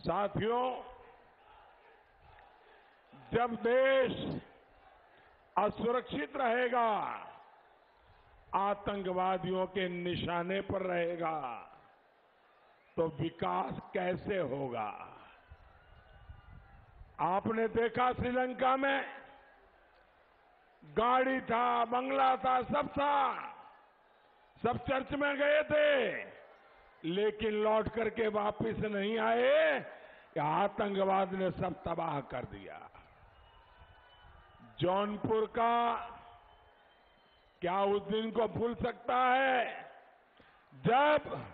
साथियों, जब देश असुरक्षित रहेगा, आतंकवादियों के निशाने पर रहेगा तो विकास कैसे होगा? आपने देखा श्रीलंका में, गाड़ी था, बंगला था, सब था, सब चर्च में गए थे। लेकिन लौट करके वापस नहीं आए आतंकवाद ने सब तबाह कर दिया। जौनपुर का क्या उस दिन को भूल सकता है? जब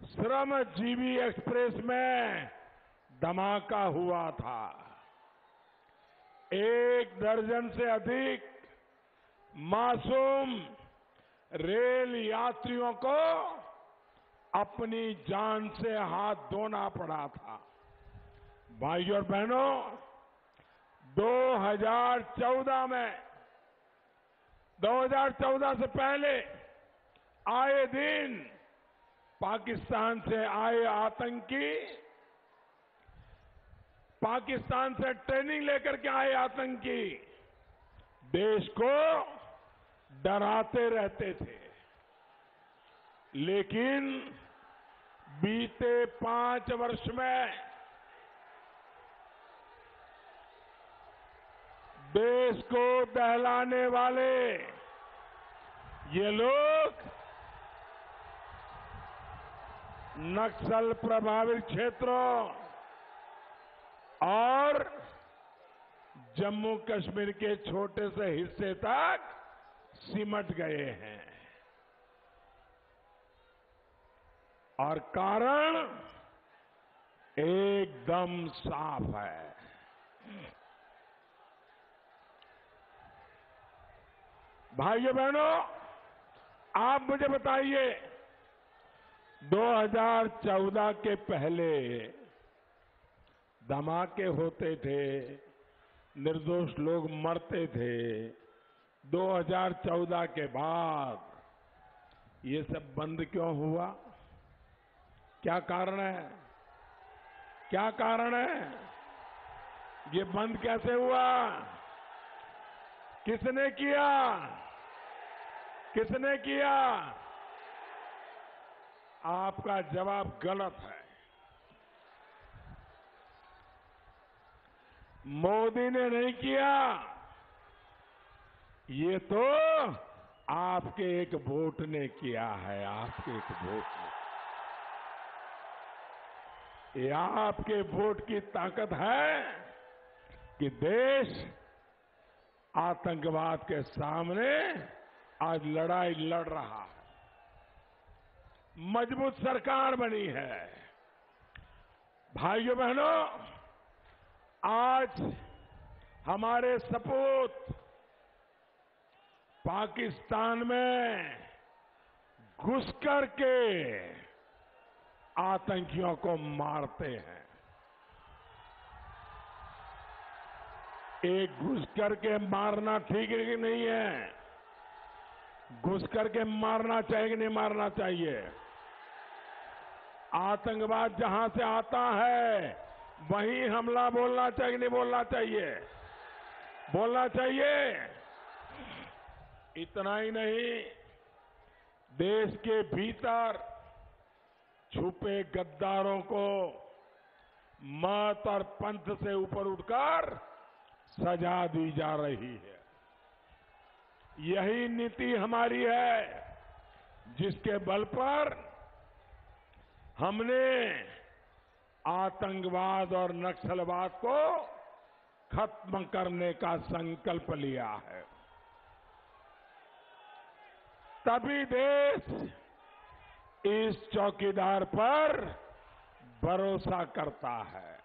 श्रमजीवी एक्सप्रेस में धमाका हुआ था, एक दर्जन से अधिक मासूम रेल यात्रियों को अपनी जान से हाथ धोना पड़ा था। भाइयों और बहनों 2014 में 2014 से पहले आए दिन पाकिस्तान से आए आतंकी, पाकिस्तान से ट्रेनिंग लेकर के आए आतंकी, देश को डराते रहते थे। लेकिन बीते पाँच वर्ष में देश को दहलाने वाले ये लोग नक्सल प्रभावित क्षेत्रों और जम्मू कश्मीर के छोटे से हिस्से तक सिमट गए हैं। और कारण एकदम साफ़ है। भाइयों बहनों, आप मुझे बताइए 2014 के पहले धमाके होते थे, निर्दोष लोग मरते थे 2014 के बाद ये सब बंद क्यों हुआ? क्या कारण है? क्या कारण है? ये बंद कैसे हुआ? किसने किया? किसने किया? आपका जवाब गलत है। मोदी ने नहीं किया। ये तो आपके एक वोट ने किया है, आपके एक वोट ने। ये आपके वोट की ताकत है कि देश आतंकवाद के सामने आज लड़ाई लड़ रहा है। मज़बूत सरकार बनी है। भाइयों बहनों, आज हमारे सपूत पाकिस्तान में घुस करके आतंकियों को मारते हैं। एक घुस करके मारना ठीक है नहीं है। घुस करके मारना चाहिए कि नहीं मारना चाहिए। आतंकवाद जहाँ से आता है, वहीं हमला बोलना चाहिए नहीं बोलना चाहिए। बोलना चाहिए। इतना ही नहीं, देश के भीतर छुपे गद्दारों को मत और पंथ से ऊपर उठकर सजा दी जा रही है। यही नीति हमारी है, जिसके बल पर हमने आतंकवाद और नक्सलवाद को खत्म करने का संकल्प लिया है। तभी देश इस चौकीदार पर भरोसा करता है।